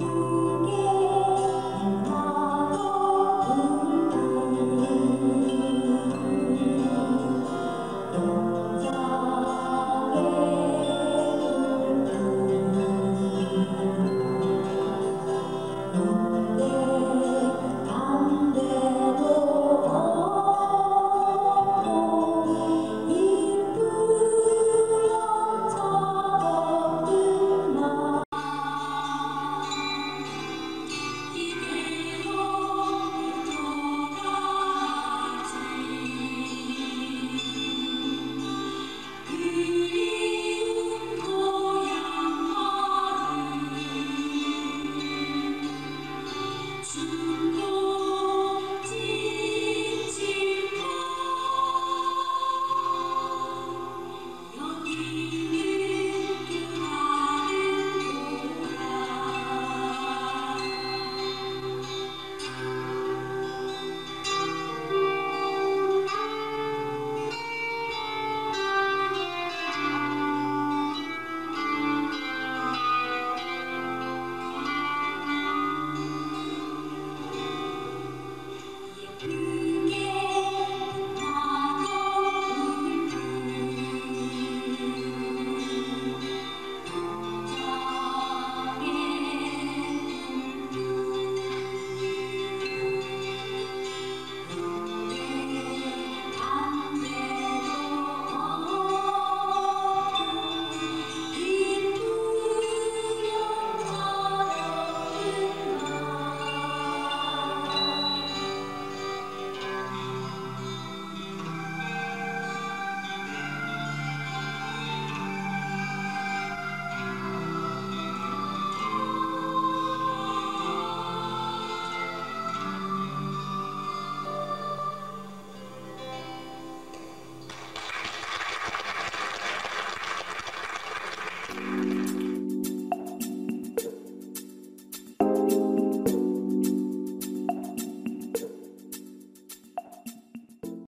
Oh.